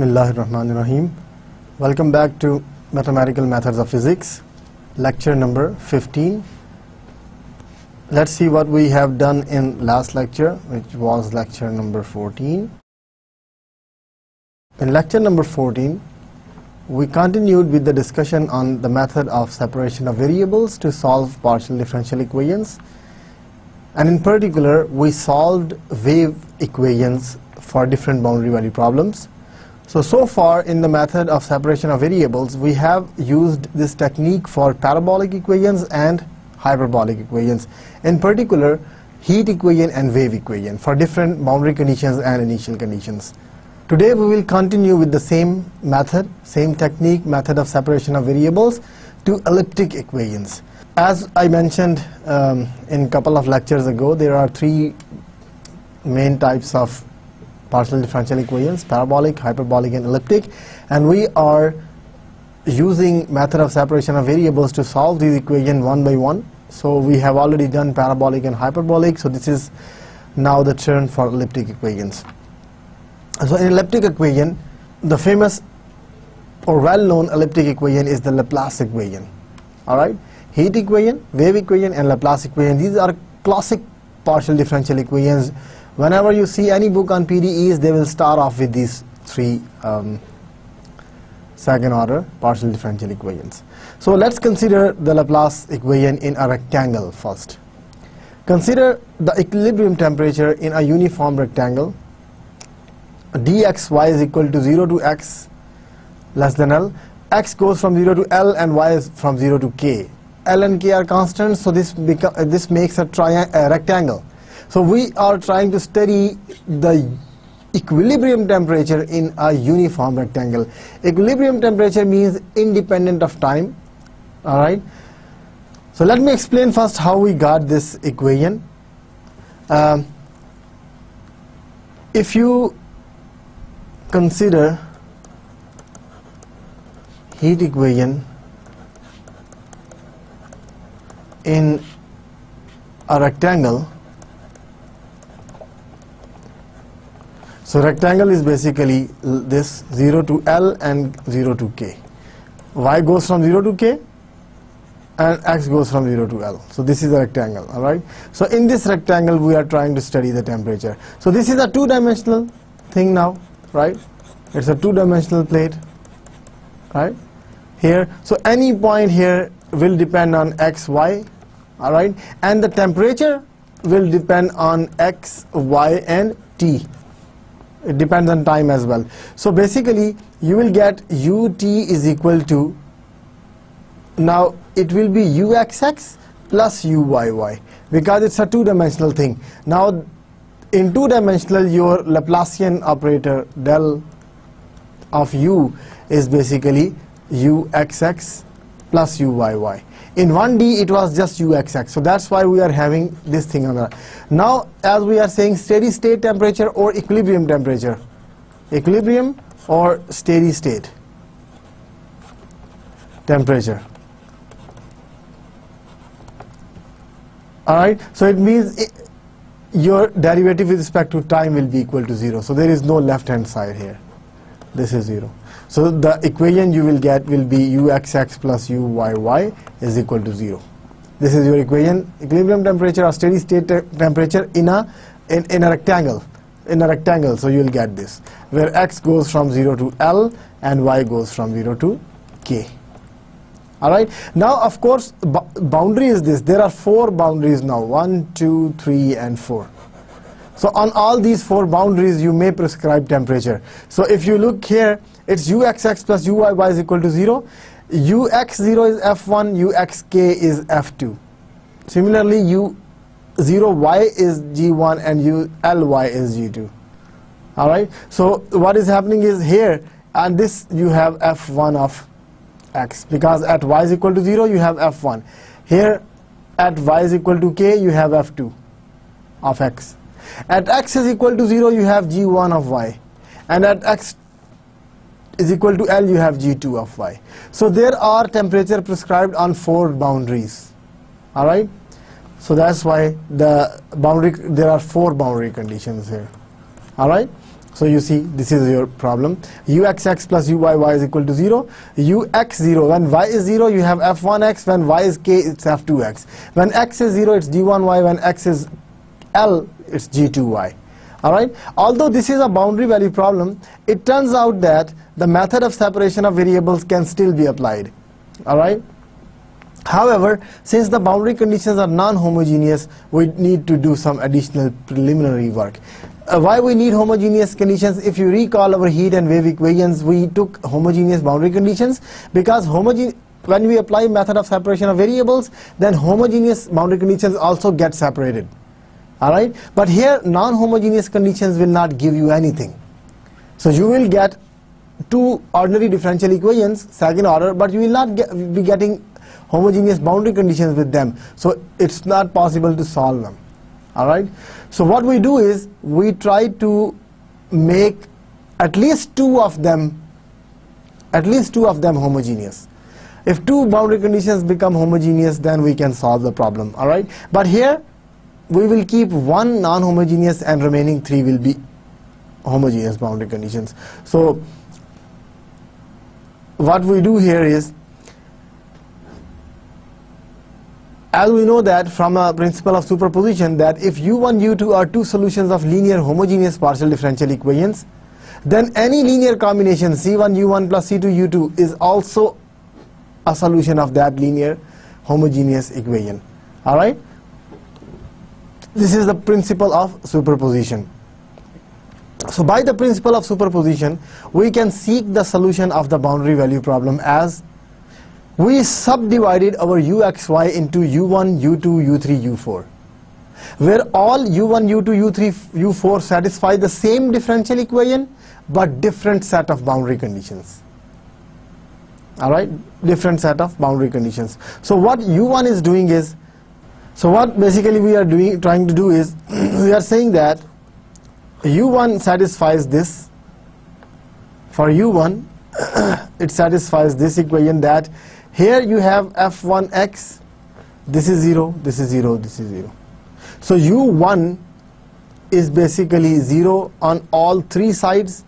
Bismillahir. Welcome back to Mathematical Methods of Physics, lecture number 15. Let's see what we have done in last lecture, which was lecture number 14. In lecture number 14, we continued with the discussion on the method of separation of variables to solve partial differential equations. And in particular, we solved wave equations for different boundary value problems. So, so far in the method of separation of variables, we have used this technique for parabolic equations and hyperbolic equations. In particular, heat equation and wave equation for different boundary conditions and initial conditions. Today we will continue with the same method, same technique, method of separation of variables to elliptic equations. As I mentioned um, in a couple of lectures ago, there are three main types of partial differential equations, parabolic, hyperbolic and elliptic. And we are using method of separation of variables to solve these equations one by one. So we have already done parabolic and hyperbolic, so this is now the turn for elliptic equations. So in elliptic equation, the famous or well-known elliptic equation is the Laplace equation. Alright? Heat equation, wave equation and Laplace equation. These are classic partial differential equations. Whenever you see any book on PDEs, they will start off with these three um, second order partial differential equations. So let's consider the Laplace equation in a rectangle first. Consider the equilibrium temperature in a uniform rectangle dxy is equal to 0 to x less than L. x goes from 0 to L and y is from 0 to k. L and k are constants, so this, uh, this makes a, a rectangle. So we are trying to study the equilibrium temperature in a uniform rectangle. Equilibrium temperature means independent of time. Alright. So let me explain first how we got this equation. Um, if you consider heat equation in a rectangle so rectangle is basically this 0 to L and 0 to K y goes from 0 to K and x goes from 0 to L. So this is a rectangle, alright. So in this rectangle we are trying to study the temperature. So this is a two-dimensional thing now right it's a two-dimensional plate right here so any point here will depend on x y all right and the temperature will depend on x y and t it depends on time as well. So basically you will get ut is equal to now it will be uxx plus uyy because it's a two-dimensional thing. Now in two dimensional your Laplacian operator del of u is basically uxx plus uyy in 1D it was just uxx so that's why we are having this thing on the now as we are saying steady state temperature or equilibrium temperature equilibrium or steady state temperature alright so it means it, your derivative with respect to time will be equal to 0. So there is no left hand side here. This is 0. So the equation you will get will be uxx plus uyy is equal to 0. This is your equation. Equilibrium temperature or steady state te temperature in a, in, in a rectangle. In a rectangle, so you will get this. Where x goes from 0 to L and y goes from 0 to k. Alright, now of course boundary is this, there are four boundaries now, one, two, three and four. So on all these four boundaries you may prescribe temperature. So if you look here, it's uxx plus uyy is equal to 0, ux0 is f1, uxk is f2. Similarly, u0y is g1 and uly is g2. Alright, so what is happening is here, and this you have f1 of x. Because at y is equal to 0 you have f1 here at y is equal to k you have f2 of x. At x is equal to 0 you have g1 of y. And at x is equal to L you have g2 of y so there are temperature prescribed on four boundaries alright so that's why the boundary there are four boundary conditions here alright So you see, this is your problem. uxx plus uyy is equal to 0. ux0, when y is 0, you have f1x. When y is k, it's f2x. When x is 0, it's g1y. When x is l, it's g2y. All right. Although this is a boundary value problem, it turns out that the method of separation of variables can still be applied. All right. However, since the boundary conditions are non-homogeneous, we need to do some additional preliminary work. Uh, why we need homogeneous conditions? If you recall our heat and wave equations, we took homogeneous boundary conditions because homogeneous when we apply method of separation of variables, then homogeneous boundary conditions also get separated. All right, but here non-homogeneous conditions will not give you anything. So you will get two ordinary differential equations, second order, but you will not get, be getting homogeneous boundary conditions with them. So it's not possible to solve them. All right. So what we do is we try to make at least two of them, at least two of them homogeneous. If two boundary conditions become homogeneous, then we can solve the problem. All right. But here we will keep one non-homogeneous and remaining three will be homogeneous boundary conditions. So what we do here is as we know that from a principle of superposition that if u1 u2 are two solutions of linear homogeneous partial differential equations then any linear combination c1 u1 plus c2 u2 is also a solution of that linear homogeneous equation all right this is the principle of superposition. So by the principle of superposition we can seek the solution of the boundary value problem as we subdivided our uxy into u1, u2, u3, u4 where all u1, u2, u3, u4 satisfy the same differential equation but different set of boundary conditions. All right? Different set of boundary conditions. So what u1 is doing is so what basically we are doing trying to do is we are saying that u1 satisfies this for u1 it satisfies this equation that here you have f1x, this is 0, this is 0, this is 0. So u1 is basically 0 on all three sides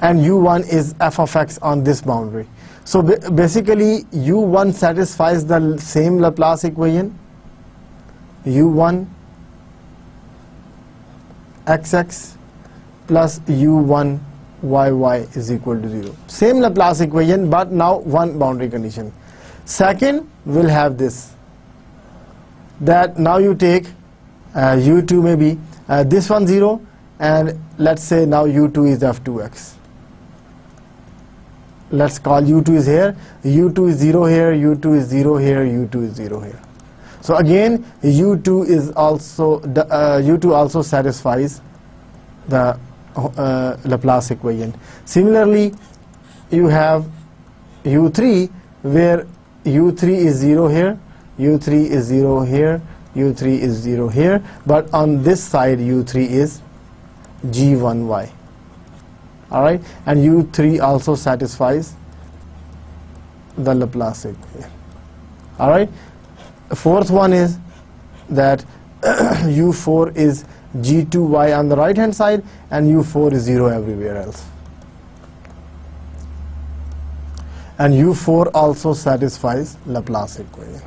and u1 is f of x on this boundary. So basically u1 satisfies the same Laplace equation u1 xx plus u1 yy is equal to 0. Same Laplace equation but now one boundary condition. Second we'll have this that now you take uh, u2 maybe uh, this one 0 and let's say now u2 is f2x. Let's call u2 is here, u2 is 0 here, u2 is 0 here, u2 is 0 here. So again u2 is also uh, u2 also satisfies the uh, Laplace equation. Similarly, you have u3 where u3 is 0 here, u3 is 0 here, u3 is 0 here, but on this side u3 is g1y. Alright, and u3 also satisfies the Laplace equation. Alright, fourth one is that u4 is g2y on the right hand side and u4 is 0 everywhere else. And u4 also satisfies Laplace equation.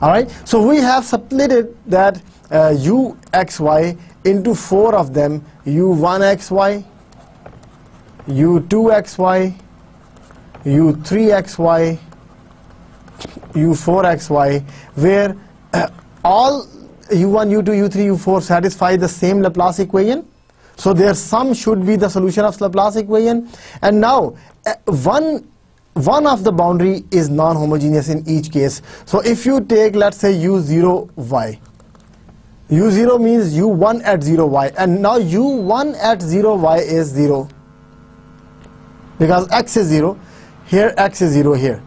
Alright, so we have splitted that uh, uxy into four of them u1xy, u2xy, u3xy, u4xy, where uh, all u1, u2, u3, u4 satisfy the same Laplace equation. So their sum should be the solution of Laplace equation. And now, uh, one, one of the boundary is non-homogeneous in each case. So if you take, let's say, u0y, u0 means u1 at 0y, and now u1 at 0y is 0, because x is 0, here x is 0 here.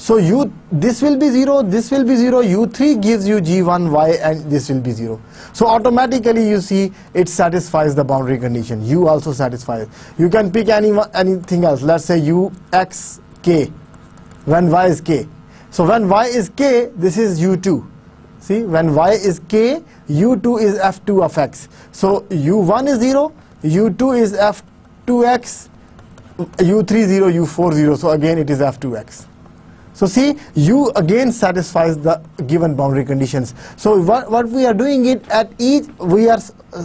So u this will be 0, this will be 0, u3 gives you g1y and this will be 0. So automatically you see it satisfies the boundary condition. u also satisfies. You can pick any anything else. Let's say u x k when y is k. So when y is k, this is u2. See, when y is k, u2 is f2 of x. So u1 is 0, u2 is f2x, u3 0, u4 0. So again it is f2x. So see, u again satisfies the given boundary conditions. So what, what we are doing it at each, we are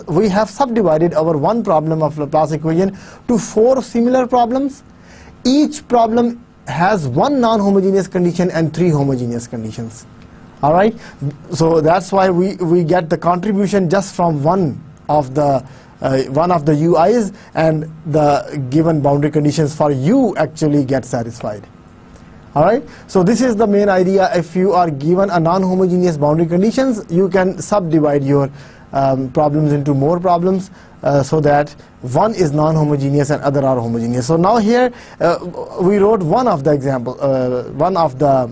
we have subdivided our one problem of Laplace equation to four similar problems. Each problem has one non-homogeneous condition and three homogeneous conditions. All right. So that's why we we get the contribution just from one of the uh, one of the UIs and the given boundary conditions for u actually get satisfied. Alright, so this is the main idea. If you are given a non-homogeneous boundary conditions, you can subdivide your um, problems into more problems uh, so that one is non-homogeneous and other are homogeneous. So now here uh, we wrote one of the example, uh, one of the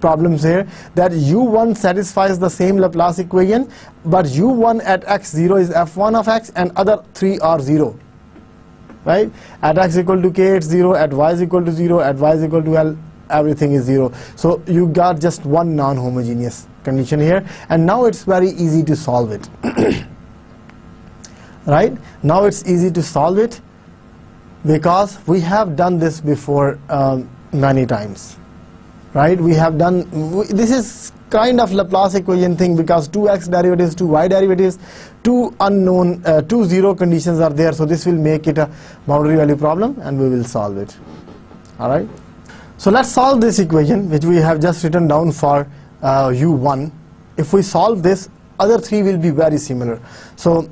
problems here that u1 satisfies the same Laplace equation, but u1 at x0 is f1 of x and other three are 0 right? At x equal to k, it's 0. At y is equal to 0. At y is equal to l, everything is 0. So you got just one non-homogeneous condition here. And now it's very easy to solve it. right? Now it's easy to solve it because we have done this before um, many times. Right? We have done, this is kind of Laplace equation thing because two x derivatives, two y derivatives, two unknown, uh, two zero conditions are there. So this will make it a boundary value problem and we will solve it. Alright? So let's solve this equation which we have just written down for uh, u1. If we solve this, other three will be very similar. So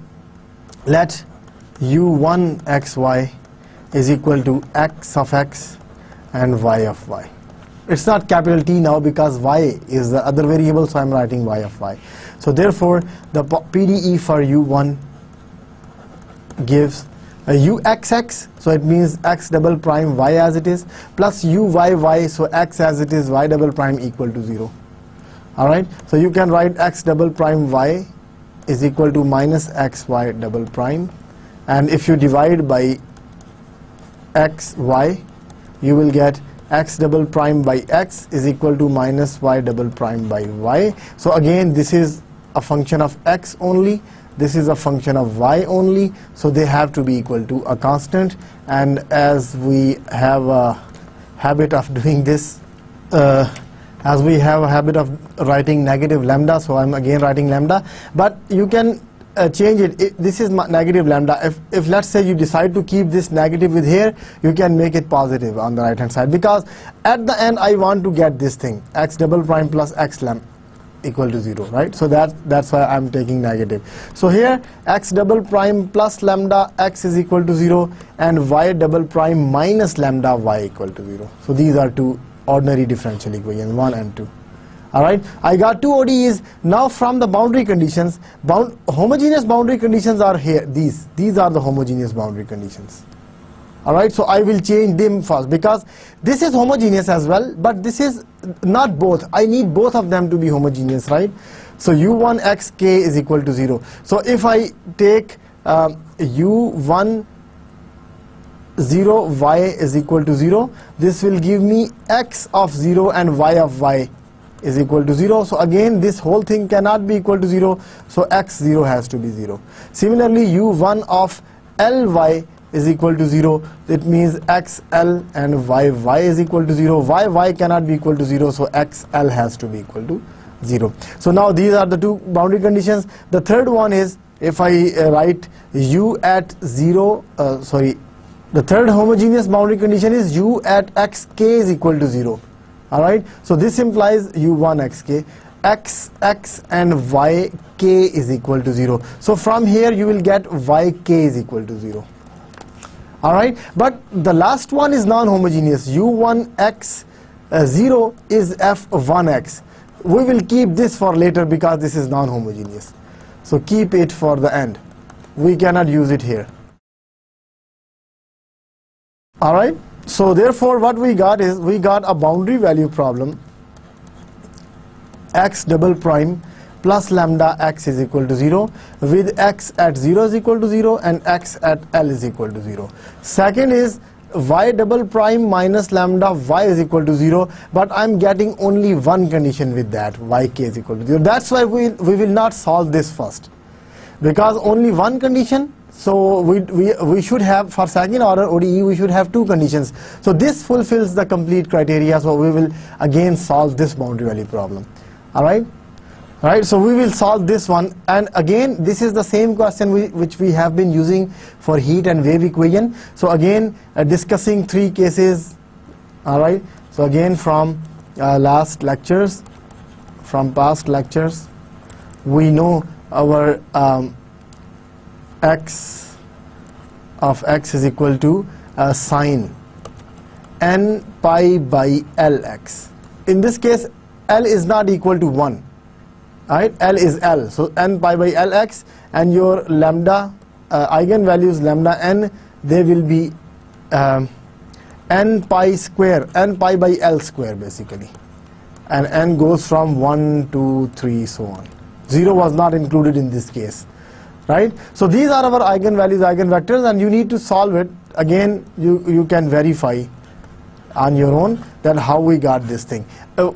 let u1 xy is equal to x of x and y of y. It's not capital T now because y is the other variable, so I'm writing y of y. So therefore, the PDE for u1 gives uxx, so it means x double prime y as it is, plus uyy, so x as it is, y double prime equal to 0. Alright, so you can write x double prime y is equal to minus xy double prime, and if you divide by xy, you will get x double prime by x is equal to minus y double prime by y. So again, this is a function of x only this is a function of y only, so they have to be equal to a constant. And as we have a habit of doing this, uh, as we have a habit of writing negative lambda, so I'm again writing lambda, but you can uh, change it. it. This is negative lambda. If, if let's say you decide to keep this negative with here, you can make it positive on the right hand side because at the end I want to get this thing x double prime plus x lambda equal to 0 right? So that that's why I'm taking negative. So here x double prime plus lambda x is equal to 0 and y double prime minus lambda y equal to 0 so these are two ordinary differential equations 1 and 2 alright I got two ODEs now from the boundary conditions bound homogeneous boundary conditions are here these. These are the homogeneous boundary conditions Alright, so I will change them first because this is homogeneous as well, but this is not both. I need both of them to be homogeneous, right? So u1 x k is equal to 0. So if I take um, u1 0 y is equal to 0, this will give me x of 0 and y of y is equal to 0. So again this whole thing cannot be equal to 0, so x 0 has to be 0. Similarly u1 of ly is equal to 0 it means xl and yy is equal to 0 yy cannot be equal to 0 so xl has to be equal to 0 so now these are the two boundary conditions. The third one is if I uh, write u at 0 uh, sorry the third homogeneous boundary condition is u at xk is equal to 0 alright? So this implies u1 xk x x and y k is equal to 0 so from here you will get y k is equal to 0 all right? But the last one is non-homogeneous. U1x uh, 0 is f1x we will keep this for later because this is non-homogeneous. So keep it for the end. We cannot use it here. All right? So therefore what we got is we got a boundary value problem. X double prime plus lambda x is equal to 0 with x at 0 is equal to 0 and x at L is equal to 0. Second is y double prime minus lambda y is equal to 0 but I'm getting only one condition with that yk is equal to 0 that's why we, we will not solve this first. Because only one condition so we, we, we should have for second order ODE we should have two conditions. So this fulfills the complete criteria so we will again solve this boundary value problem. Alright right? So we will solve this one. And again this is the same question we, which we have been using for heat and wave equation. So again uh, discussing three cases. All right so again from uh, last lectures from past lectures we know our um, x of x is equal to uh, sine n pi by lx in this case l is not equal to 1 right? L is L. So n pi by Lx and your lambda uh, eigenvalues lambda n they will be um, n pi square n pi by L square basically. And n goes from 1 to 3 so on. 0 was not included in this case right? So these are our eigenvalues eigenvectors and you need to solve it. Again you you can verify on your own that how we got this thing. Uh,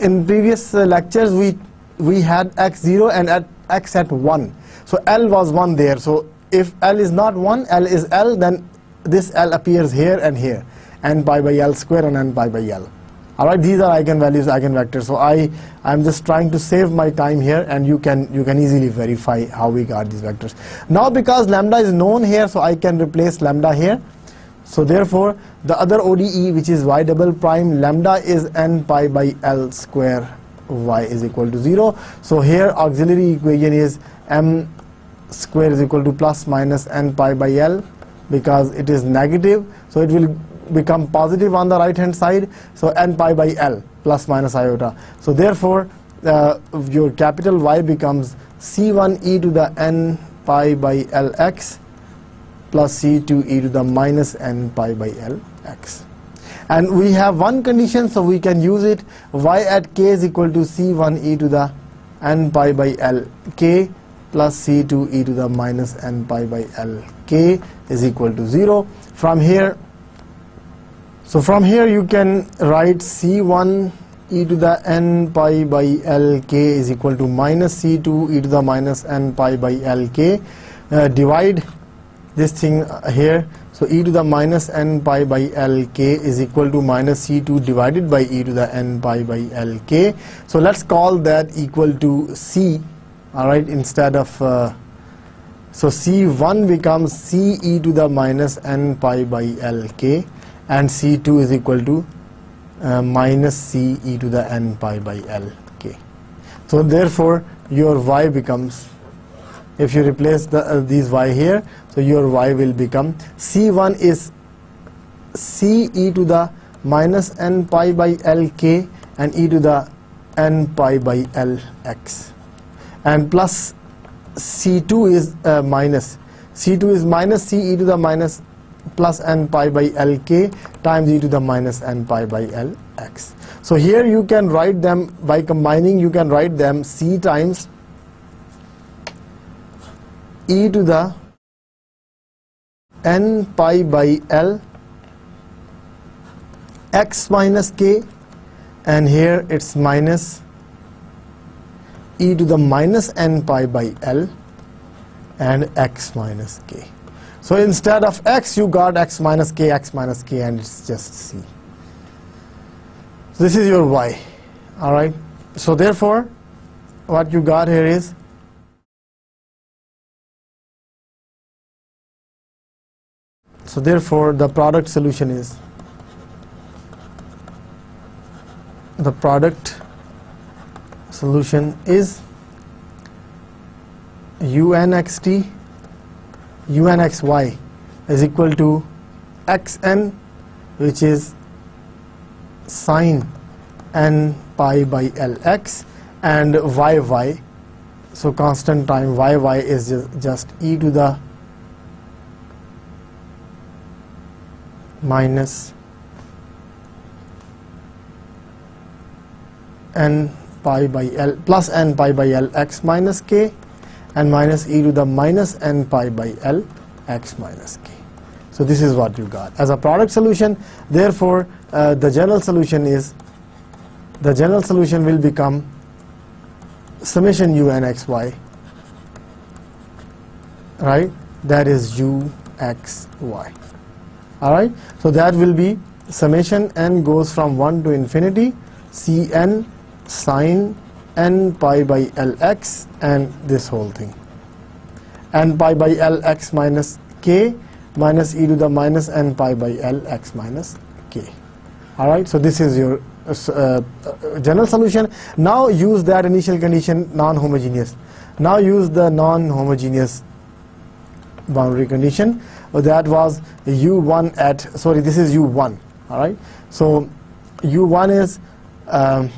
in previous uh, lectures we we had x0 and at x at 1 so L was 1 there. So if L is not 1 L is L then this L appears here and here. N pi by L square and n pi by L. Alright these are eigenvalues eigenvectors. So I I'm just trying to save my time here and you can you can easily verify how we got these vectors. Now because lambda is known here so I can replace lambda here so therefore, the other ODE which is y double prime lambda is n pi by L square y is equal to 0. So here auxiliary equation is m square is equal to plus minus n pi by L because it is negative. So it will become positive on the right hand side. So n pi by L plus minus iota. So therefore, uh, your capital Y becomes C1 e to the n pi by Lx plus c2 e to the minus n pi by l x. And we have one condition, so we can use it. y at k is equal to c1 e to the n pi by l k plus c2 e to the minus n pi by l k is equal to 0. From here, so from here you can write c1 e to the n pi by l k is equal to minus c2 e to the minus n pi by l k. Uh, divide this thing here. So e to the minus n pi by l k is equal to minus c2 divided by e to the n pi by l k. So let's call that equal to c all right instead of uh, so c1 becomes c e to the minus n pi by l k and c2 is equal to uh, minus c e to the n pi by l k. So therefore your y becomes if you replace the, uh, these y here so your y will become c1 is c e to the minus n pi by l k and e to the n pi by l x. And plus c2 is uh, minus. C2 is minus c e to the minus plus n pi by l k times e to the minus n pi by l x. So here you can write them by combining you can write them c times e to the n pi by L x minus k and here it's minus e to the minus n pi by L and x minus k. So instead of x you got x minus k, x minus k and it's just c. So this is your y. Alright. So therefore what you got here is So therefore the product solution is the product solution is unxt unxy is equal to xn which is sine n pi by lx and yy so constant time yy is just, just e to the minus n pi by L plus n pi by L x minus k and minus e to the minus n pi by L x minus k. So this is what you got as a product solution. Therefore, uh, the general solution is the general solution will become summation u n x y right that is u x y all right so that will be summation n goes from 1 to infinity c n sine n pi by lx and this whole thing. N pi by lx minus k minus e to the minus n pi by lx minus k. All right so this is your uh, uh, general solution. Now use that initial condition non-homogeneous. Now use the non-homogeneous boundary condition. Uh, that was u1 at sorry this is u1 all right? So u1 is um,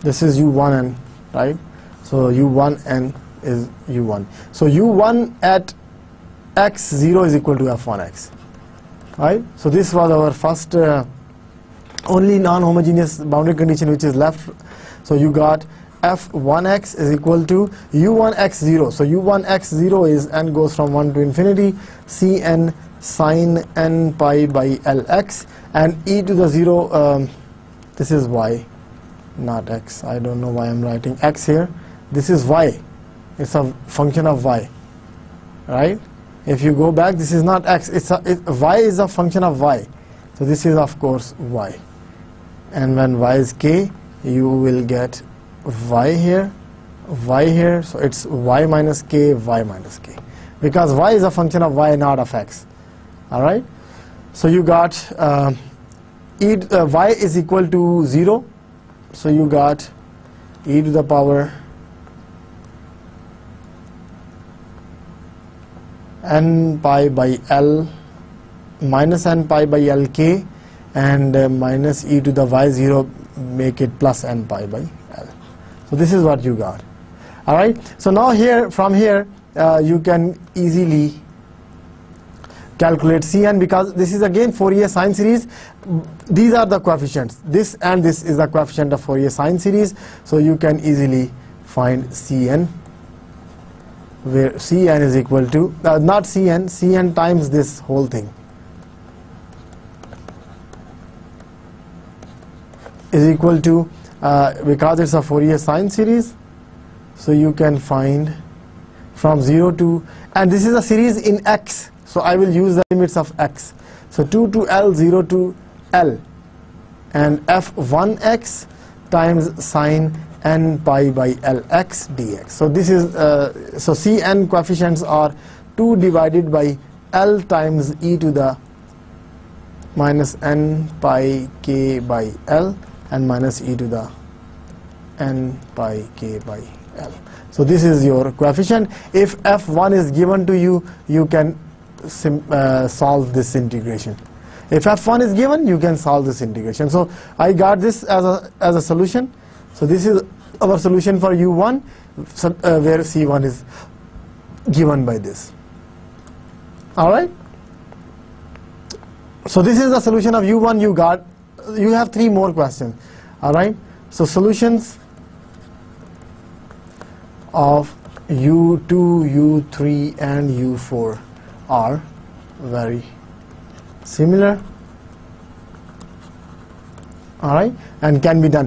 this is u1n right? So u1n is u1 so u1 at x0 is equal to f1x right? So this was our first uh, only non-homogeneous boundary condition which is left. So you got f1x is equal to u1x0 so u1x0 is n goes from 1 to infinity cn sine n pi by lx and e to the 0 um, this is y not x. I don't know why I'm writing x here. This is y. It's a function of y right? If you go back this is not x. It's a, it, y is a function of y. So this is of course y. And when y is k you will get y here y here so it's y minus k y minus k. Because y is a function of y not of x. All right so you got uh, e uh, y is equal to 0 so you got e to the power n pi by l minus n pi by l k and uh, minus e to the y0 make it plus n pi by. So this is what you got. All right. So now here from here uh, you can easily calculate Cn because this is again Fourier sine series. These are the coefficients. This and this is the coefficient of Fourier sine series. So you can easily find Cn where Cn is equal to uh, not Cn, Cn times this whole thing. is equal to uh, because it's a Fourier sine series. So you can find from 0 to and this is a series in x. So I will use the limits of x. So 2 to L 0 to L. And f1x times sine n pi by lx dx. So this is uh, so cn coefficients are 2 divided by L times e to the minus n pi k by L and minus e to the n pi k by l. So this is your coefficient. If f1 is given to you, you can uh, solve this integration. If f1 is given, you can solve this integration. So I got this as a, as a solution. So this is our solution for u1, so, uh, where c1 is given by this. All right. So this is the solution of u1 you got you have three more questions all right? So solutions of u2 u3 and u4 are very similar all right? And can be done.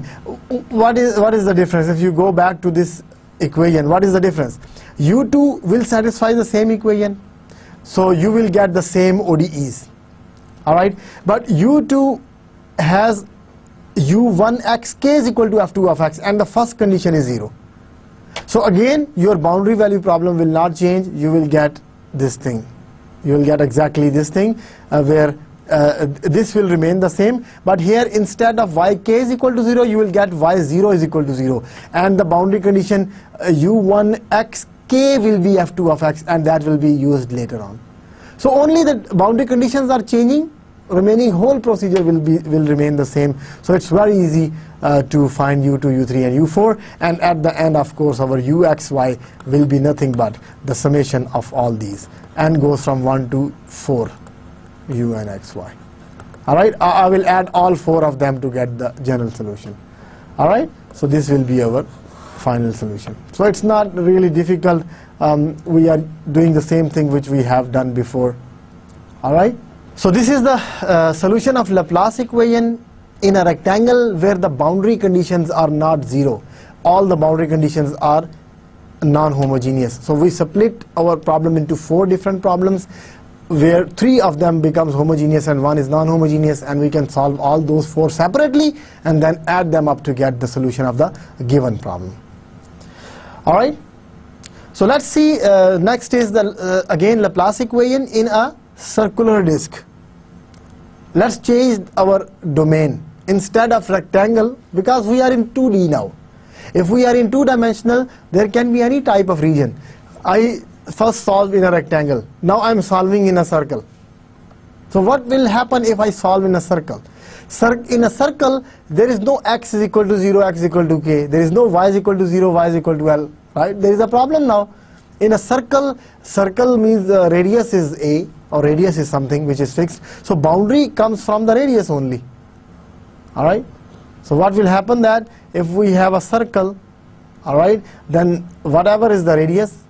What is what is the difference? If you go back to this equation what is the difference? U2 will satisfy the same equation so you will get the same ODEs all right? But u2 has u1x k is equal to f2 of x and the first condition is 0. So again your boundary value problem will not change. You will get this thing. You will get exactly this thing uh, where uh, this will remain the same. But here instead of yk is equal to 0 you will get y0 is equal to 0 and the boundary condition uh, u1x k will be f2 of x and that will be used later on. So only the boundary conditions are changing remaining whole procedure will be will remain the same so it's very easy uh, to find u2 u3 and u4 and at the end of course our uxy will be nothing but the summation of all these and goes from 1 to 4 u and xy all right I, I will add all four of them to get the general solution all right so this will be our final solution. So it's not really difficult. Um, we are doing the same thing which we have done before. All right. So this is the uh, solution of Laplace equation in a rectangle where the boundary conditions are not zero. All the boundary conditions are non-homogeneous. So we split our problem into four different problems where three of them becomes homogeneous and one is non-homogeneous and we can solve all those four separately and then add them up to get the solution of the given problem. Alright, so let's see uh, next is the uh, again Laplace equation in a circular disk. Let's change our domain instead of rectangle because we are in 2D now. If we are in two dimensional there can be any type of region. I first solve in a rectangle. Now I am solving in a circle. So what will happen if I solve in a circle? Cir in a circle, there is no x is equal to 0, x is equal to k. There is no y is equal to 0, y is equal to l. Right? There is a problem now. In a circle, circle means uh, radius is a or radius is something which is fixed. So boundary comes from the radius only. Alright? So what will happen that if we have a circle, alright, then whatever is the radius,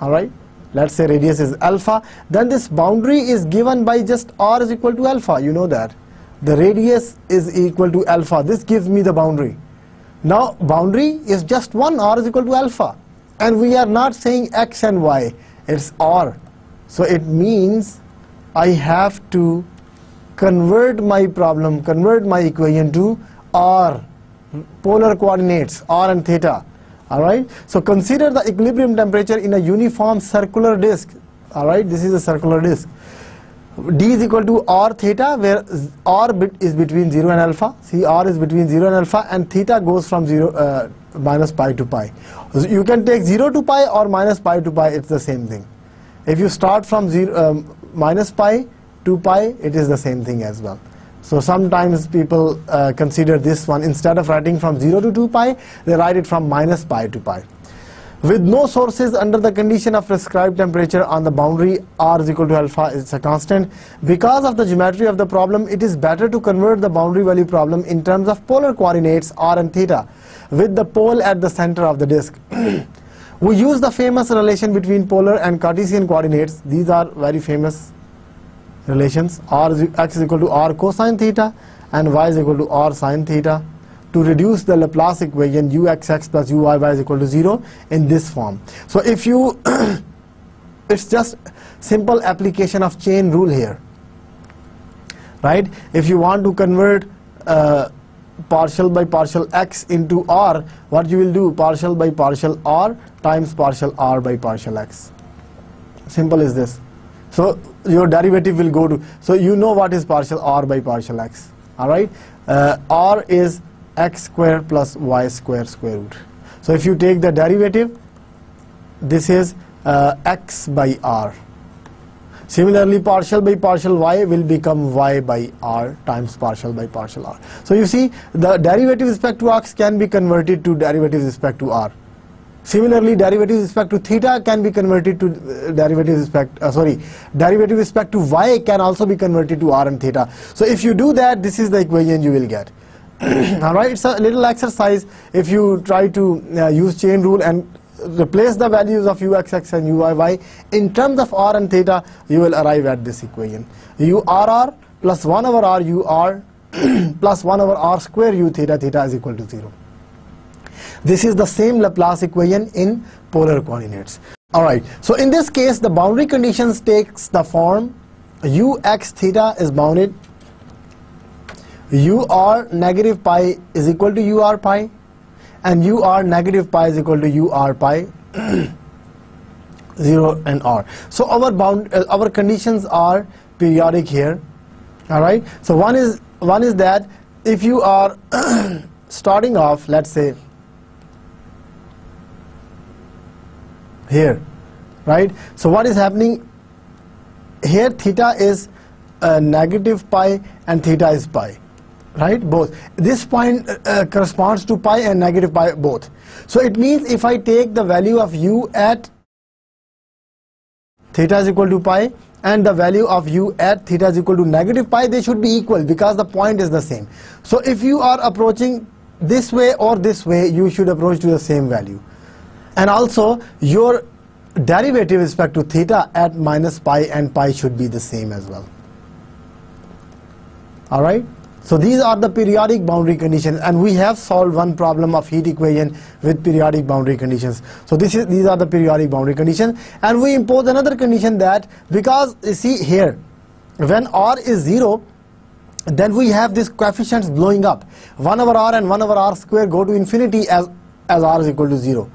alright let's say radius is alpha then this boundary is given by just r is equal to alpha you know that the radius is equal to alpha this gives me the boundary now boundary is just 1 r is equal to alpha and we are not saying x and y. It's r. So it means I have to convert my problem convert my equation to r. Polar coordinates r and theta. Alright, so consider the equilibrium temperature in a uniform circular disk. Alright, this is a circular disk. D is equal to r theta where r bit is between 0 and alpha. See r is between 0 and alpha and theta goes from 0 uh, minus pi to pi. So you can take 0 to pi or minus pi to pi, it's the same thing. If you start from zero, um, minus pi to pi, it is the same thing as well. So sometimes people uh, consider this one, instead of writing from 0 to 2 pi, they write it from minus pi to pi. With no sources under the condition of prescribed temperature on the boundary r is equal to alpha is a constant. Because of the geometry of the problem, it is better to convert the boundary value problem in terms of polar coordinates r and theta with the pole at the center of the disk. we use the famous relation between polar and Cartesian coordinates. These are very famous relations r is, x is equal to r cosine theta and y is equal to r sine theta to reduce the Laplace equation uxx plus uyy is equal to 0 in this form. So if you, it's just simple application of chain rule here, right? If you want to convert uh, partial by partial x into r, what you will do partial by partial r times partial r by partial x. Simple is this. So your derivative will go to, so you know what is partial r by partial x, alright? Uh, r is x square plus y square square root. So if you take the derivative, this is uh, x by r. Similarly, partial by partial y will become y by r times partial by partial r. So you see, the derivative respect to x can be converted to derivative respect to r. Similarly, derivative respect to theta can be converted to uh, derivative respect, uh, sorry, derivative respect to y can also be converted to r and theta. So if you do that, this is the equation you will get. Alright, it's a little exercise if you try to uh, use chain rule and replace the values of uxx and uyy in terms of r and theta, you will arrive at this equation. urr plus 1 over r ur plus 1 over r square u theta theta is equal to 0. This is the same Laplace equation in polar coordinates. Alright, so in this case the boundary conditions takes the form ux theta is bounded ur negative pi is equal to ur pi and ur negative pi is equal to ur pi 0 and r. So our bound uh, our conditions are periodic here. Alright, so one is one is that if you are starting off let's say here right so what is happening here theta is uh, negative pi and theta is pi right? Both. This point uh, uh, corresponds to pi and negative pi both. So it means if I take the value of u at theta is equal to pi and the value of u at theta is equal to negative pi they should be equal because the point is the same. So if you are approaching this way or this way you should approach to the same value. And also your derivative respect to theta at minus pi and pi should be the same as well. All right so these are the periodic boundary conditions and we have solved one problem of heat equation with periodic boundary conditions. So this is, these are the periodic boundary conditions and we impose another condition that because you see here when r is 0 then we have these coefficients blowing up 1 over r and 1 over r square go to infinity as, as r is equal to 0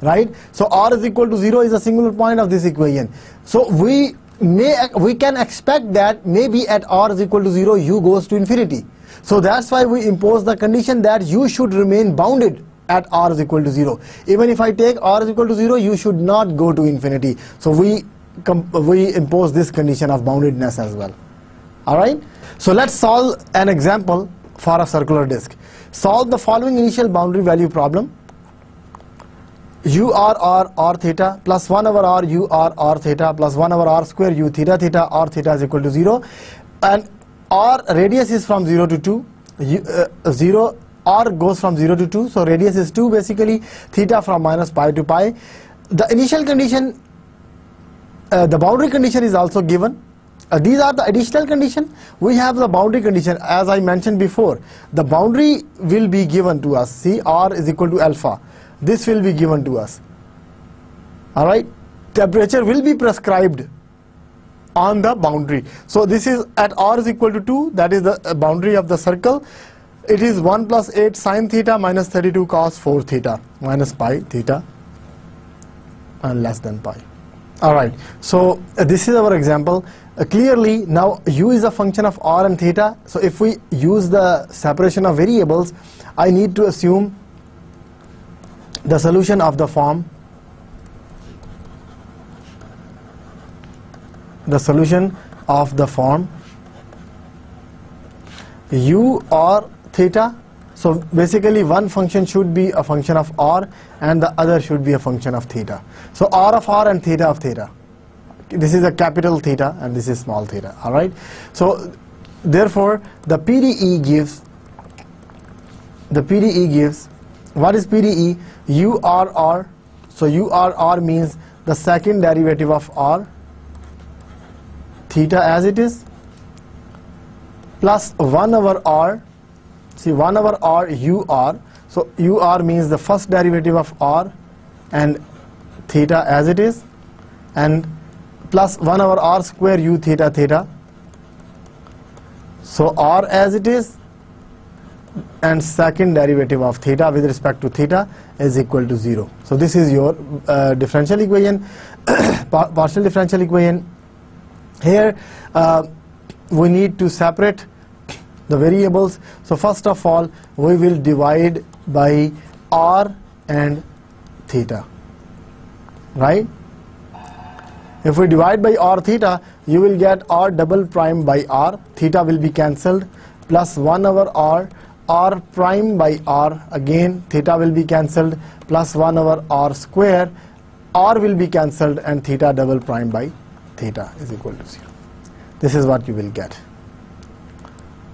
right. So r is equal to 0 is a singular point of this equation. So we may we can expect that maybe at r is equal to 0 u goes to infinity. So that's why we impose the condition that u should remain bounded at r is equal to 0 even if i take r is equal to 0 you should not go to infinity. So we we impose this condition of boundedness as well. All right? So let's solve an example for a circular disk. Solve the following initial boundary value problem u r r r theta plus 1 over r u r r theta plus 1 over r square u theta theta r theta is equal to 0 and r radius is from 0 to 2 u, uh, 0 r goes from 0 to 2 so radius is 2 basically theta from minus pi to pi. The initial condition uh, the boundary condition is also given. Uh, these are the additional condition. We have the boundary condition. As i mentioned before the boundary will be given to us. See r is equal to alpha this will be given to us. All right temperature will be prescribed on the boundary. So this is at r is equal to 2 that is the uh, boundary of the circle. It is 1 plus 8 sine theta minus 32 cos 4 theta minus pi theta and less than pi. All right so uh, this is our example. Uh, clearly now u is a function of r and theta. So if we use the separation of variables i need to assume the solution of the form. The solution of the form. U or theta. So basically one function should be a function of r and the other should be a function of theta. So r of r and theta of theta. This is a capital theta and this is small theta. All right? So therefore the PDE gives the PDE gives what is PDE URR so URR means the second derivative of R. Theta as it is. Plus 1 over R. See 1 over R UR so UR means the first derivative of R and theta as it is. And plus 1 over R square U theta theta. So R as it is and second derivative of theta with respect to theta is equal to 0. So this is your uh, differential equation, partial differential equation. Here uh, we need to separate the variables. So first of all we will divide by r and theta, right? If we divide by r theta, you will get r double prime by r, theta will be cancelled, plus 1 over r r prime by r again theta will be cancelled plus 1 over r square. r will be cancelled and theta double prime by theta is equal to 0 this is what you will get.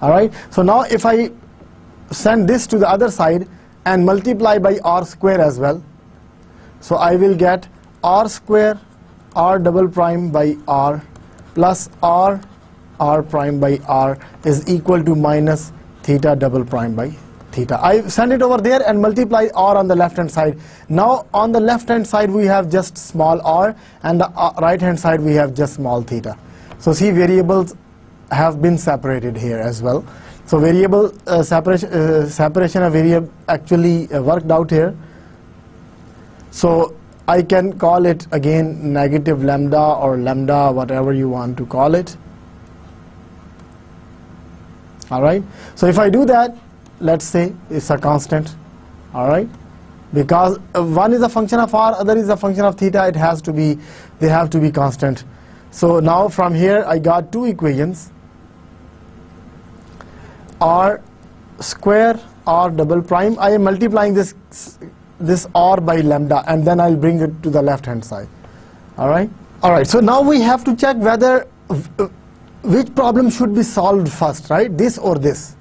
Alright so now if I send this to the other side and multiply by r square as well so I will get r square r double prime by r plus r r prime by r is equal to minus theta double prime by theta. I send it over there and multiply r on the left hand side. Now on the left hand side we have just small r and the uh, right hand side we have just small theta. So see variables have been separated here as well. So variable uh, separation, uh, separation of variable actually uh, worked out here. So I can call it again negative lambda or lambda whatever you want to call it all right? So if I do that let's say it's a constant. All right? Because uh, one is a function of r other is a function of theta it has to be they have to be constant. So now from here I got two equations. R square r double prime. I am multiplying this this r by lambda and then I'll bring it to the left hand side. All right? All right so now we have to check whether uh, which problem should be solved first, right? This or this.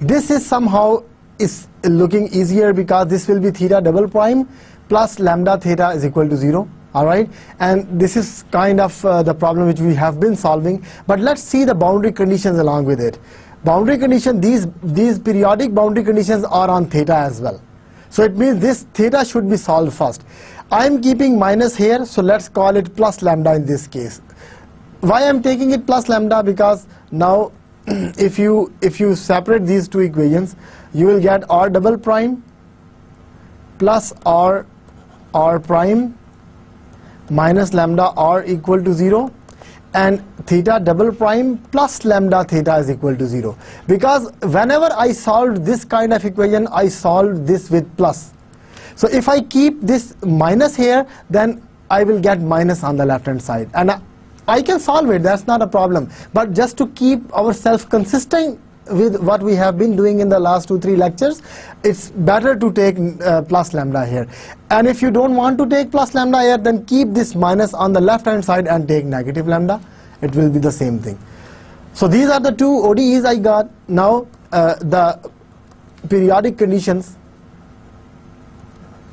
This is somehow is looking easier because this will be theta double prime plus lambda theta is equal to 0 all right? And this is kind of uh, the problem which we have been solving. But let's see the boundary conditions along with it. Boundary condition these these periodic boundary conditions are on theta as well. So it means this theta should be solved first. I am keeping minus here so let's call it plus lambda in this case why i'm taking it plus lambda? Because now if you if you separate these two equations you will get r double prime plus r r prime minus lambda r equal to 0 and theta double prime plus lambda theta is equal to 0 because whenever I solved this kind of equation I solved this with plus. So if I keep this minus here then I will get minus on the left hand side. And I can solve it that's not a problem. But just to keep ourselves consistent with what we have been doing in the last two three lectures it's better to take uh, plus lambda here. And if you don't want to take plus lambda here then keep this minus on the left hand side and take negative lambda. It will be the same thing. So these are the two ODEs I got. Now uh, the periodic conditions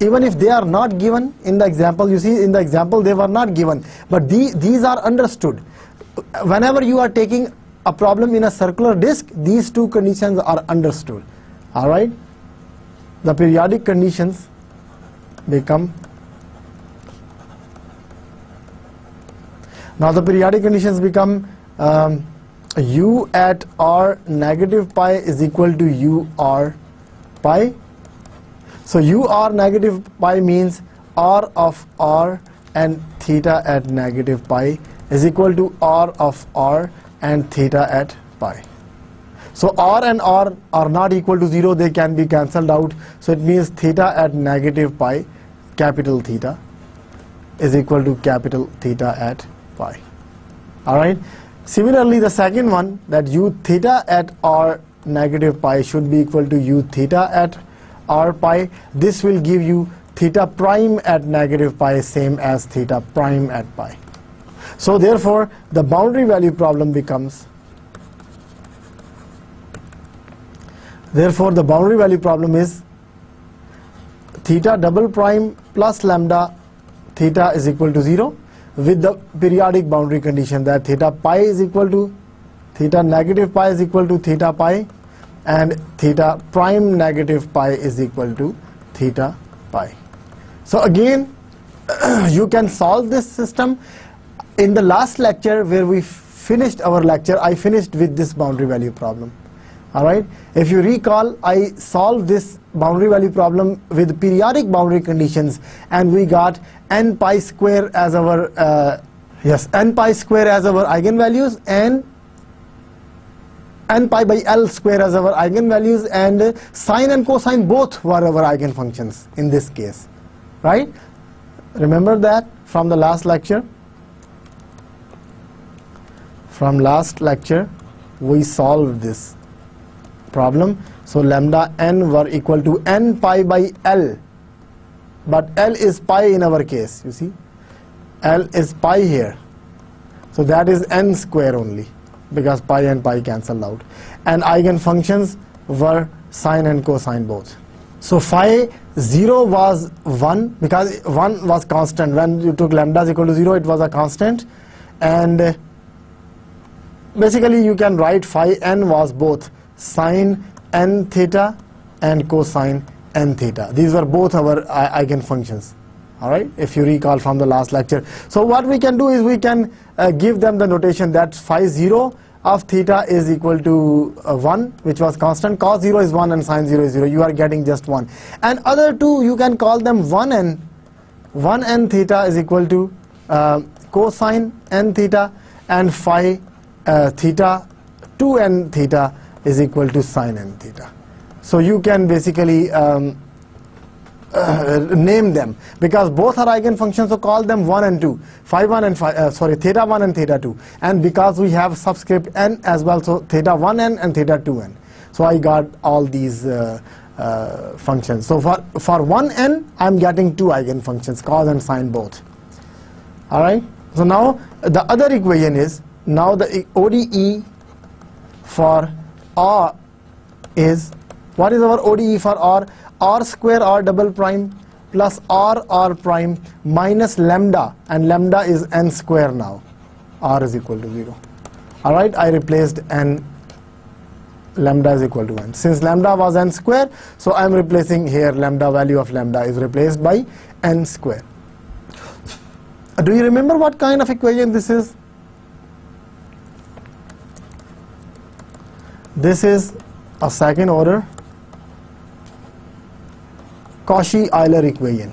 even if they are not given in the example you see in the example they were not given but the, these are understood whenever you are taking a problem in a circular disk, these two conditions are understood. All right? The periodic conditions become now the periodic conditions become um, u at r negative pi is equal to u r pi. So u r negative pi means r of r and theta at negative pi is equal to r of r and theta at pi. So r and r are not equal to 0, they can be cancelled out. So it means theta at negative pi, capital theta, is equal to capital theta at pi. Alright. Similarly, the second one, that u theta at r negative pi should be equal to u theta at r pi. This will give you theta prime at negative pi same as theta prime at pi. So therefore, the boundary value problem becomes therefore the boundary value problem is theta double prime plus lambda theta is equal to 0 with the periodic boundary condition that theta pi is equal to theta negative pi is equal to theta pi and theta prime negative pi is equal to theta pi. So again you can solve this system in the last lecture where we finished our lecture, I finished with this boundary value problem. Alright, if you recall, I solved this boundary value problem with periodic boundary conditions and we got n pi square as our, uh, yes, n pi square as our eigenvalues and n pi by l square as our eigenvalues and sine and cosine both were our eigenfunctions in this case. Right? Remember that from the last lecture? from last lecture we solved this problem so lambda n were equal to n pi by l but l is pi in our case you see l is pi here so that is n square only because pi and pi cancel out and eigenfunctions were sine and cosine both so phi 0 was 1 because 1 was constant when you took lambda is equal to 0 it was a constant and basically you can write phi n was both sine n theta and cosine n theta. These were both our uh, eigenfunctions. All right, if you recall from the last lecture. So what we can do is we can uh, give them the notation that phi 0 of theta is equal to uh, 1 which was constant. Cos 0 is 1 and sine 0 is 0 you are getting just 1 and other two you can call them 1 n. 1 n theta is equal to uh, cosine n theta and phi uh, theta 2n theta is equal to sine n theta. So you can basically um, uh, name them. Because both are eigenfunctions so call them 1 and 2 phi 1 and phi, uh, sorry theta 1 and theta 2 and because we have subscript n as well so theta 1n and theta 2n so I got all these uh, uh, functions. So for for 1n I'm getting two eigenfunctions cos and sine both. Alright so now the other equation is now the ODE for R is What is our ODE for R? R square R double prime plus R R prime minus lambda and lambda is n square now. R is equal to 0. Alright, I replaced n lambda is equal to 1 Since lambda was n square, so I am replacing here lambda value of lambda is replaced by n square. Do you remember what kind of equation this is? This is a second order Cauchy-Euler equation.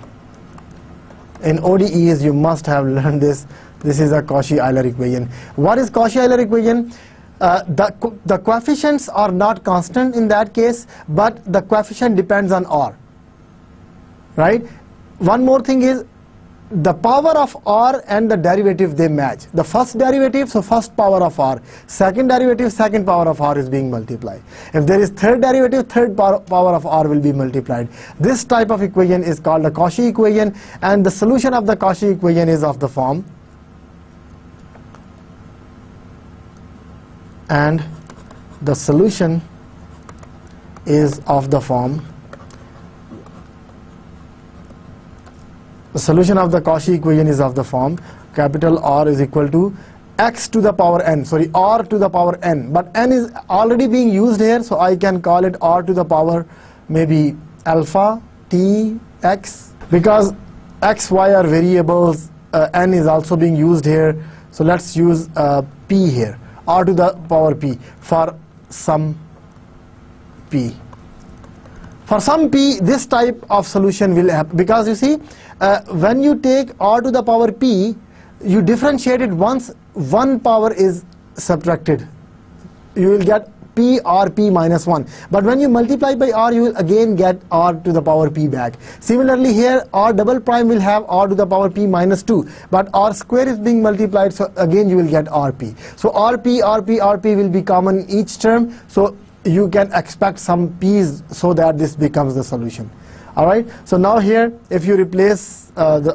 In ODEs you must have learned this. This is a Cauchy-Euler equation. What is Cauchy-Euler equation? Uh, the, co the coefficients are not constant in that case, but the coefficient depends on R. Right? One more thing is the power of r and the derivative they match. The first derivative, so first power of r. Second derivative, second power of r is being multiplied. If there is third derivative, third power of r will be multiplied. This type of equation is called the Cauchy equation and the solution of the Cauchy equation is of the form and the solution is of the form The solution of the Cauchy equation is of the form capital R is equal to x to the power n, sorry, r to the power n. But n is already being used here, so I can call it r to the power maybe alpha, t, x. Because x, y are variables, uh, n is also being used here. So let's use uh, p here, r to the power p for some p. For some p, this type of solution will happen because you see, uh, when you take r to the power p, you differentiate it once one power is subtracted. You will get p r p minus 1. But when you multiply by r, you will again get r to the power p back. Similarly here, r double prime will have r to the power p minus 2. But r square is being multiplied, so again you will get rp. So rp, rp, rp will be common each term. So you can expect some p's so that this becomes the solution. All right. So now here, if you replace uh, the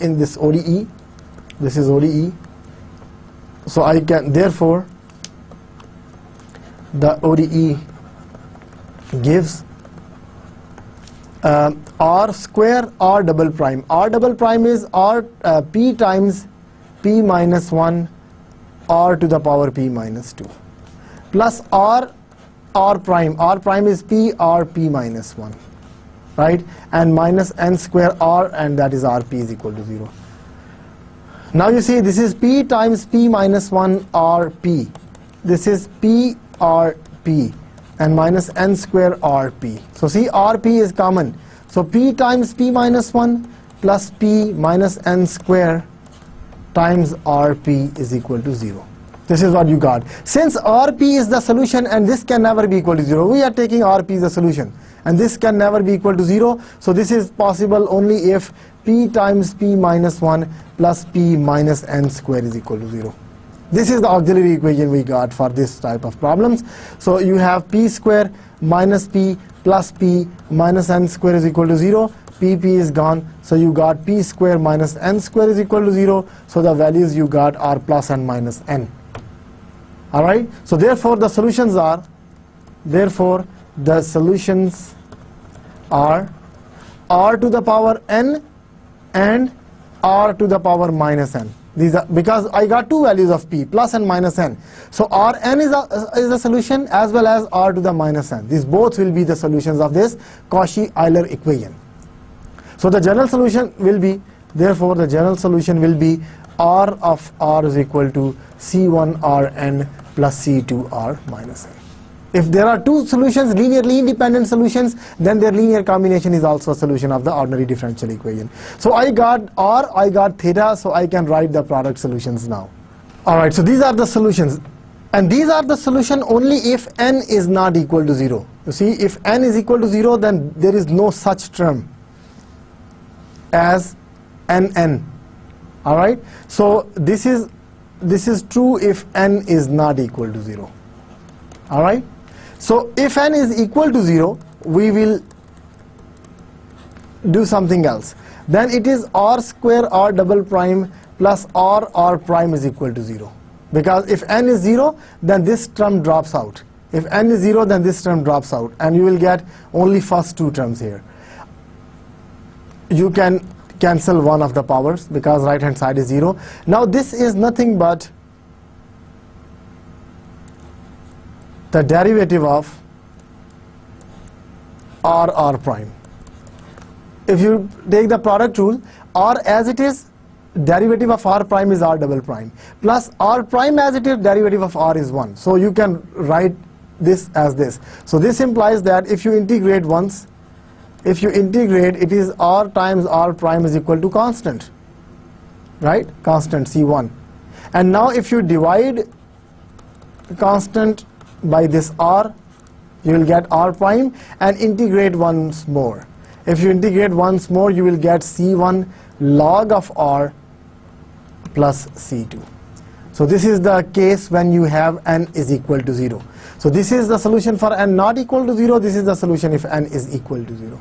in this ODE, this is ODE. So I can therefore the ODE gives uh, r square r double prime. r double prime is r uh, p times p minus 1 r to the power p minus 2 plus r r prime. r prime is p r p minus 1 right? And minus n square r and that is rp is equal to 0 now you see this is p times p minus 1 rp this is p rp and minus n square rp so see rp is common. So p times p minus 1 plus p minus n square times rp is equal to 0 this is what you got. Since rp is the solution and this can never be equal to 0 we are taking rp as the solution. And this can never be equal to 0 so this is possible only if p times p minus 1 plus p minus n square is equal to 0 this is the auxiliary equation we got for this type of problems. So you have p square minus p plus p minus n square is equal to 0 pp is gone. So you got p square minus n square is equal to 0 so the values you got are plus and minus n alright so therefore the solutions are therefore the solutions are r to the power n and r to the power minus n. These are because I got two values of p, plus and minus n. So Rn is a, is a solution as well as r to the minus n. These both will be the solutions of this Cauchy-Euler equation. So the general solution will be, therefore the general solution will be r of r is equal to c1rn plus c2r minus n. If there are two solutions, linearly independent solutions, then their linear combination is also a solution of the ordinary differential equation. So I got R, I got theta, so I can write the product solutions now. Alright, so these are the solutions. And these are the solution only if n is not equal to 0. You see, if n is equal to 0, then there is no such term as nn. Alright, so this is, this is true if n is not equal to 0. Alright. So if n is equal to 0, we will do something else. Then it is r square r double prime plus r r prime is equal to 0. Because if n is 0, then this term drops out. If n is 0, then this term drops out, and you will get only first two terms here. You can cancel one of the powers because right hand side is 0. Now this is nothing but the derivative of r r prime. If you take the product rule, r as it is, derivative of r prime is r double prime, plus r prime as it is, derivative of r is 1. So you can write this as this. So this implies that if you integrate once, if you integrate, it is r times r prime is equal to constant, right? Constant C1. And now if you divide constant by this r, you will get r prime and integrate once more. If you integrate once more, you will get C1 log of r plus C2. So this is the case when you have n is equal to 0. So this is the solution for n not equal to 0. This is the solution if n is equal to 0.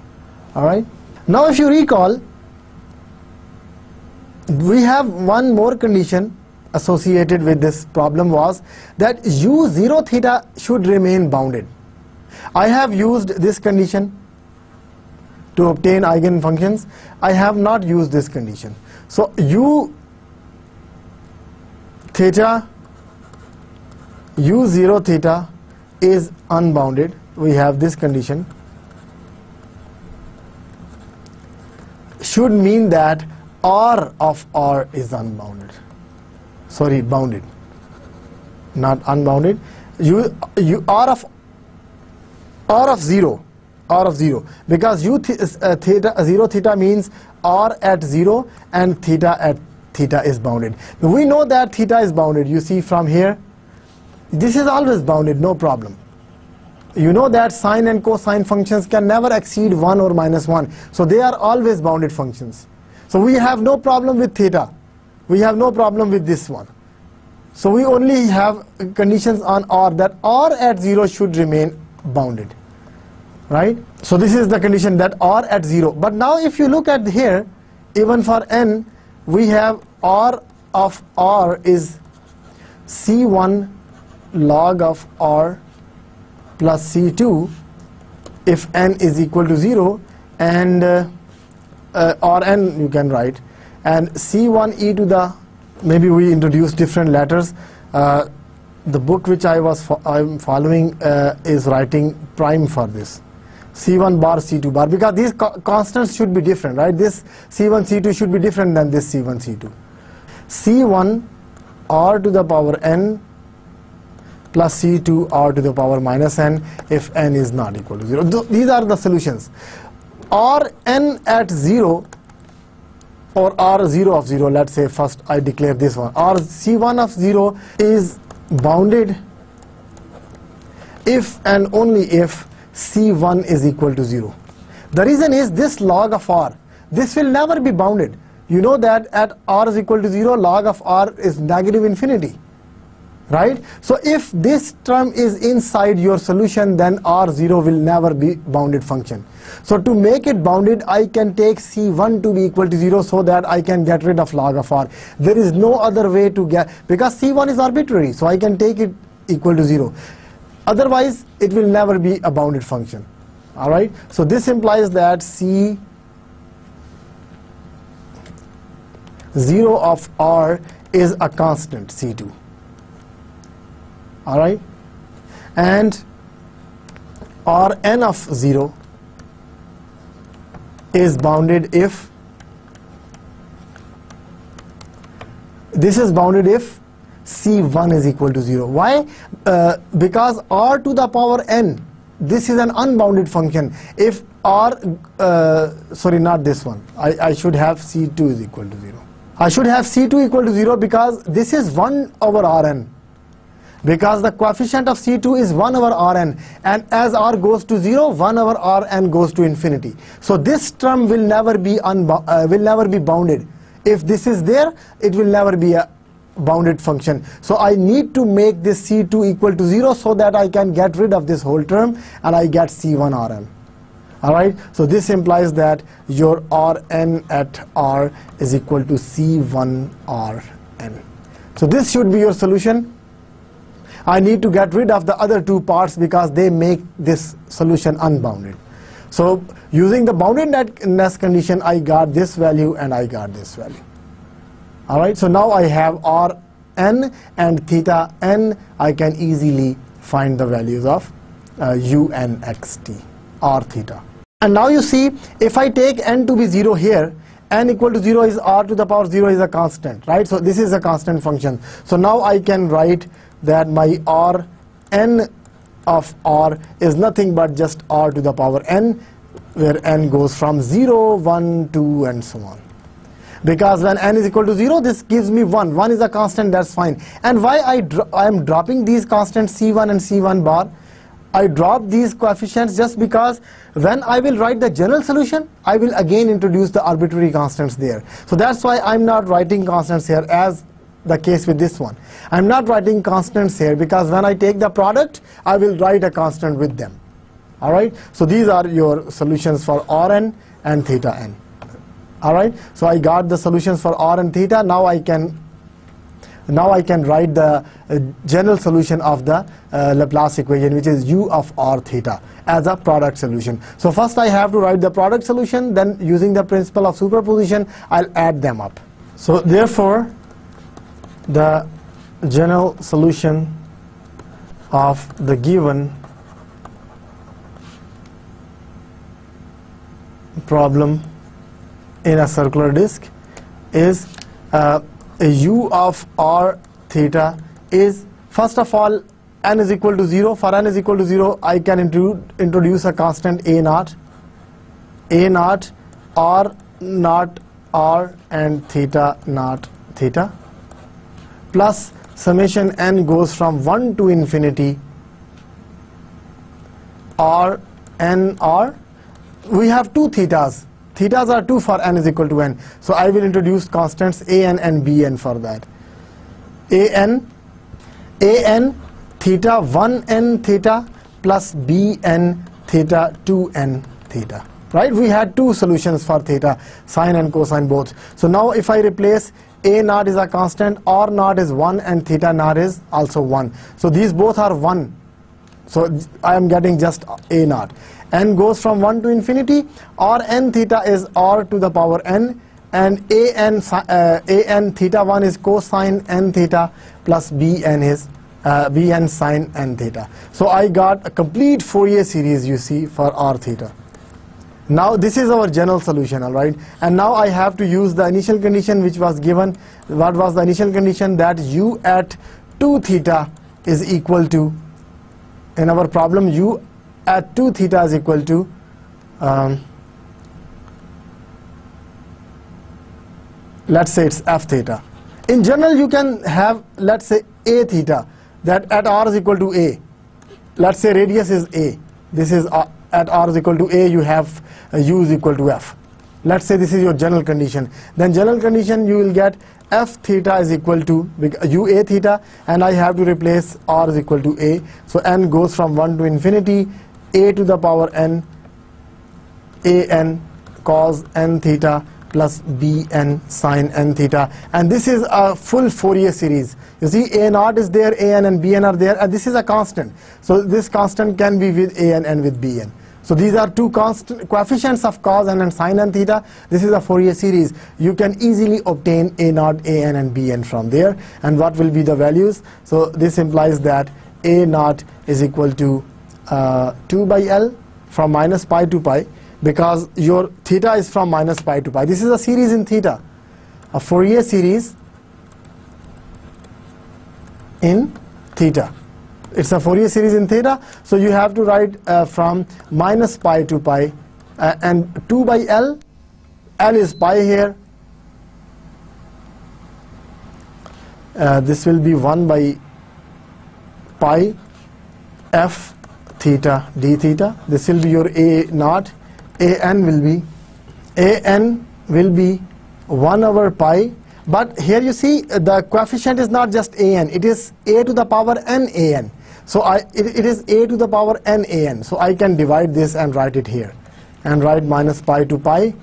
All right. Now if you recall, we have one more condition associated with this problem was that u0 theta should remain bounded. I have used this condition to obtain eigenfunctions. I have not used this condition. So u theta u0 theta is unbounded. We have this condition. Should mean that r of r is unbounded. Sorry, bounded, not unbounded. You, you R of r of 0 r of 0 because u th uh, theta uh, 0 theta means r at 0 and theta at theta is bounded. We know that theta is bounded. You see from here, this is always bounded, no problem. You know that sine and cosine functions can never exceed 1 or minus 1. So they are always bounded functions. So we have no problem with theta. We have no problem with this one. So we only have conditions on r that r at 0 should remain bounded. Right? So this is the condition that r at 0. But now if you look at here, even for n, we have r of r is c1 log of r plus c2 if n is equal to 0 and uh, uh, or n you can write and c1 e to the maybe we introduce different letters uh, the book which I was fo I'm following uh, is writing prime for this C1 bar, C2 bar, because these co constants should be different, right? This C1, C2 should be different than this C1, C2. C1 r to the power n plus C2 r to the power minus n if n is not equal to 0. Th these are the solutions. r n at 0 or r 0 of 0, let's say first I declare this one. r C1 of 0 is bounded if and only if C1 is equal to 0. The reason is this log of r, this will never be bounded. You know that at r is equal to 0, log of r is negative infinity. Right? So if this term is inside your solution, then r0 will never be bounded function. So to make it bounded, I can take c1 to be equal to 0 so that I can get rid of log of r. There is no other way to get, because c1 is arbitrary, so I can take it equal to 0. Otherwise, it will never be a bounded function. All right. So this implies that C 0 of R is a constant C2. All right. And Rn of 0 is bounded if this is bounded if C1 is equal to 0. Why? Uh, because r to the power n, this is an unbounded function. If r, uh, sorry, not this one. I, I should have C2 is equal to 0. I should have C2 equal to 0 because this is 1 over Rn. Because the coefficient of C2 is 1 over Rn and as r goes to 0, 1 over Rn goes to infinity. So this term will never be, uh, will never be bounded. If this is there, it will never be a bounded function. So I need to make this C2 equal to 0 so that I can get rid of this whole term and I get C1 Rn. Alright, so this implies that your Rn at R is equal to C1 Rn. So this should be your solution. I need to get rid of the other two parts because they make this solution unbounded. So using the boundedness condition, I got this value and I got this value. All right, so now I have r n and theta n. I can easily find the values of uh, u n x t r theta. And now you see, if I take n to be 0 here, n equal to 0 is r to the power 0 is a constant, right? So this is a constant function. So now I can write that my r n of r is nothing but just r to the power n, where n goes from 0, 1, 2, and so on. Because when n is equal to 0, this gives me 1. 1 is a constant, that's fine. And why I, I am dropping these constants c1 and c1 bar? I drop these coefficients just because when I will write the general solution, I will again introduce the arbitrary constants there. So that's why I'm not writing constants here as the case with this one. I'm not writing constants here because when I take the product, I will write a constant with them. All right. So these are your solutions for Rn and theta n. All right. So I got the solutions for R and theta. Now I can now I can write the uh, general solution of the uh, Laplace equation which is u of r theta as a product solution. So first I have to write the product solution then using the principle of superposition I'll add them up. So therefore the general solution of the given problem in a circular disk is uh, u of r theta is first of all n is equal to 0 for n is equal to 0 I can introduce a constant a naught. A naught r naught r and theta naught theta plus summation n goes from 1 to infinity or n r we have two thetas Thetas are 2 for n is equal to n. So I will introduce constants a n and b n for that. a n, a n theta 1 n theta plus b n theta 2 n theta. Right? We had two solutions for theta, sine and cosine both. So now if I replace a naught is a constant, r naught is 1 and theta naught is also 1. So these both are 1. So I am getting just a naught n goes from 1 to infinity r n theta is r to the power n and a n, uh, a n theta 1 is cosine n theta plus b n is uh, b n sine n theta. So I got a complete Fourier series you see for r theta. Now this is our general solution alright and now I have to use the initial condition which was given what was the initial condition that u at 2 theta is equal to in our problem u at 2 theta is equal to um, let's say it's f theta. In general, you can have, let's say, a theta, that at r is equal to a. Let's say radius is a. This is uh, at r is equal to a, you have uh, u is equal to f. Let's say this is your general condition. Then general condition, you will get f theta is equal to u a theta, and I have to replace r is equal to a. So n goes from 1 to infinity a to the power n a n cos n theta plus b n sine n theta and this is a full Fourier series you see a naught is there a n and b n are there and this is a constant so this constant can be with a n and with b n so these are two constant coefficients of cos n and sine n theta this is a Fourier series you can easily obtain a naught a n and b n from there and what will be the values so this implies that a naught is equal to uh, 2 by L from minus pi to pi because your theta is from minus pi to pi. This is a series in theta, a Fourier series in theta. It's a Fourier series in theta, so you have to write uh, from minus pi to pi uh, and 2 by L, L is pi here. Uh, this will be 1 by pi f theta d theta. This will be your a naught. a n will be a n will be 1 over pi. But here you see uh, the coefficient is not just a n. It is a to the power n a n. So I, it, it is a to the power n a n. So I can divide this and write it here. And write minus pi to pi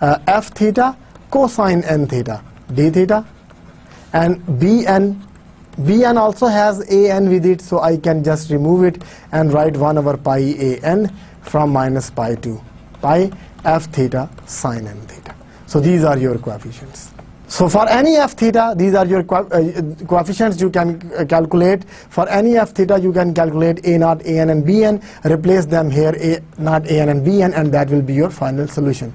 uh, f theta cosine n theta d theta and b n bn also has an with it so I can just remove it and write 1 over pi an from minus pi to pi f theta sine n theta. So these are your coefficients. So for any f theta, these are your co uh, coefficients you can uh, calculate. For any f theta, you can calculate a naught, an, and bn. Replace them here, a naught, an, and bn, and that will be your final solution.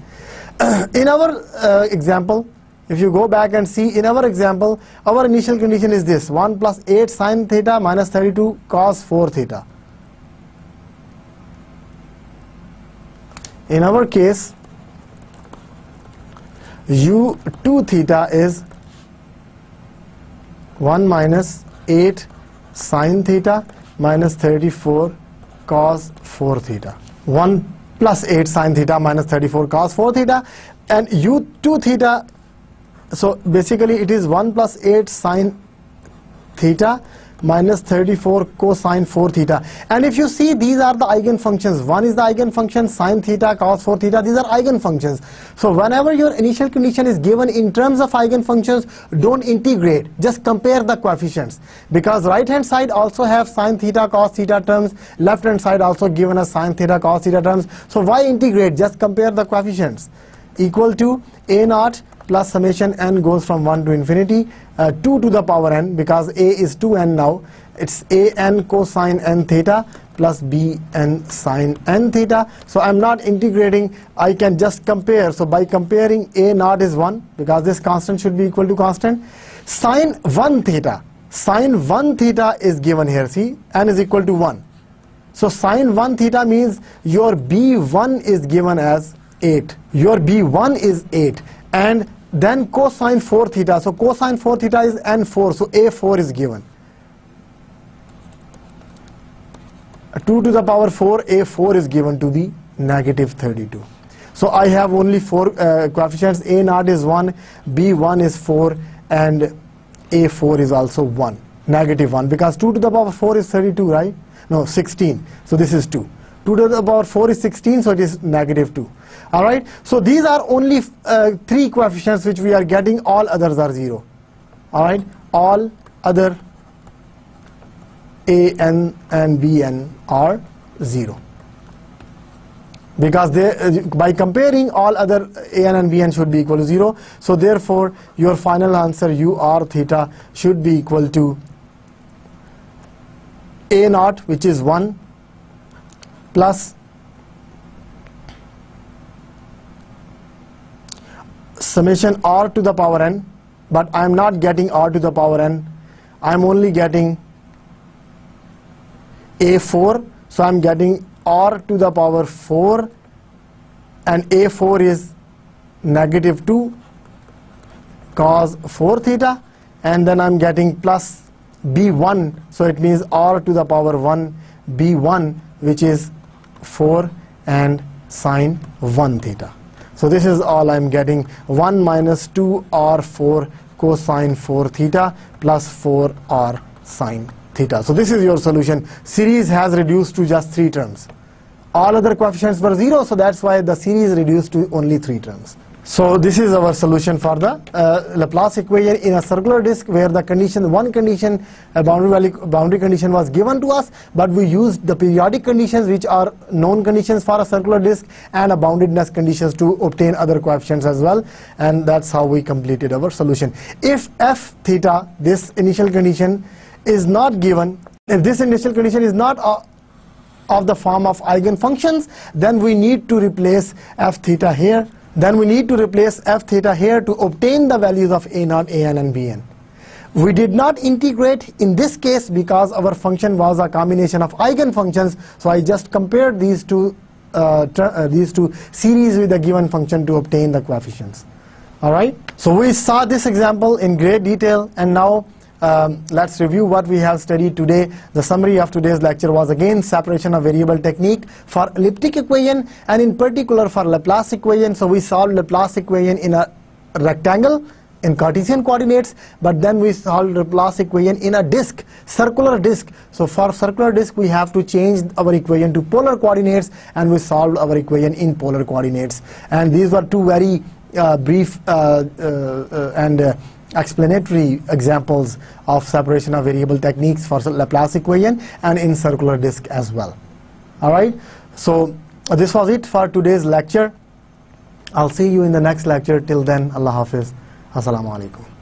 in our uh, example, if you go back and see, in our example, our initial condition is this, 1 plus 8 sine theta minus 32 cos 4 theta. In our case, u2 theta is 1 minus 8 sine theta minus 34 cos 4 theta. 1 plus 8 sine theta minus 34 cos 4 theta and u2 theta so basically it is 1 plus 8 sine theta minus 34 cosine 4 theta. And if you see, these are the eigenfunctions. One is the eigenfunction sine theta, cos 4 theta. These are eigenfunctions. So whenever your initial condition is given in terms of eigenfunctions, don't integrate. Just compare the coefficients. Because right hand side also have sine theta, cos theta terms. Left hand side also given as sine theta, cos theta terms. So why integrate? Just compare the coefficients. Equal to a naught plus summation n goes from 1 to infinity uh, 2 to the power n because a is 2n now. It's a n cosine n theta plus b n sine n theta. So I'm not integrating. I can just compare. So by comparing a naught is 1 because this constant should be equal to constant. Sine 1 theta. Sine 1 theta is given here. See n is equal to 1 so sine 1 theta means your b1 is given as 8 your b1 is 8 and then cosine 4 theta. So cosine 4 theta is n4. So a4 is given. 2 to the power 4, a4 is given to the negative 32. So I have only four uh, coefficients. a naught is 1, b1 is 4, and a4 is also 1, negative 1. Because 2 to the power 4 is 32, right? No, 16. So this is 2. 2 to the power 4 is 16, so it is negative 2. All right. So these are only uh, three coefficients which we are getting. All others are 0. All right. All other a, n, and b, n are 0 because they, uh, by comparing all other an and bn should be equal to 0 so therefore your final answer u r theta should be equal to a naught which is 1 plus summation r to the power n but I am not getting r to the power n. I am only getting a4 so I am getting r to the power 4 and a4 is negative 2 cos 4 theta and then I'm getting plus b1 so it means r to the power 1 b1 which is 4 and sine 1 theta so this is all I'm getting 1 minus 2r4 cosine 4 theta plus 4r sine theta. So this is your solution. Series has reduced to just three terms. All other coefficients were zero, so that's why the series reduced to only three terms. So this is our solution for the uh, Laplace equation in a circular disk where the condition, one condition, a boundary value, boundary condition was given to us, but we used the periodic conditions which are known conditions for a circular disk and a boundedness conditions to obtain other coefficients as well, and that's how we completed our solution. If f theta, this initial condition, is not given, if this initial condition is not uh, of the form of eigenfunctions, then we need to replace f theta here then we need to replace f theta here to obtain the values of a naught, an and bn. We did not integrate in this case because our function was a combination of eigenfunctions. So I just compared these two, uh, uh, these two series with a given function to obtain the coefficients. All right. So we saw this example in great detail, and now um, let's review what we have studied today. The summary of today's lecture was again separation of variable technique for elliptic equation and in particular for Laplace equation. So we solved Laplace equation in a rectangle in Cartesian coordinates, but then we solved Laplace equation in a disk, circular disk. So for circular disk, we have to change our equation to polar coordinates, and we solved our equation in polar coordinates. And these were two very uh, brief uh, uh, uh and uh, explanatory examples of separation of variable techniques for Laplace equation and in circular disk as well. All right. So this was it for today's lecture. I'll see you in the next lecture. Till then, Allah Hafiz. Assalamu alaikum.